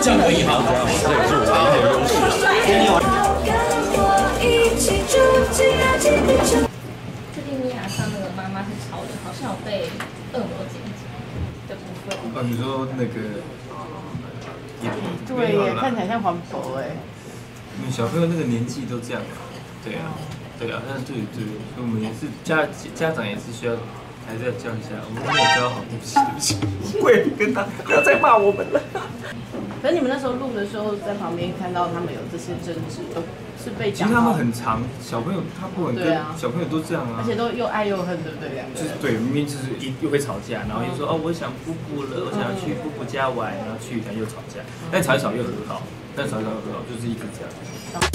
这样可以吗？这也是我的优势。最近米娅上那个妈妈是超人，好像有被恶魔剪辑的部分。哦，你说那个对耶，看起来像黄渤哎。因为小朋友那个年纪都这样嘛，对啊，对啊，但是对对，所以我们也是家家长也是需要还是要教一下，我们没有教好，对不起对不起，会跟他不要再骂我们了。可是你们那时候录的时候，在旁边看到他们有这些争执，都是被讲。其实他们很长，小朋友他不管跟啊小朋友都这样啊，而且都又爱又恨，对不对？两个。就是对，明明就是一又会吵架，然后又说哦，我想姑姑了，我想要去姑姑家玩，然后去，然后又吵架，但吵一吵又和好，但吵一吵又和好，就是一直这样。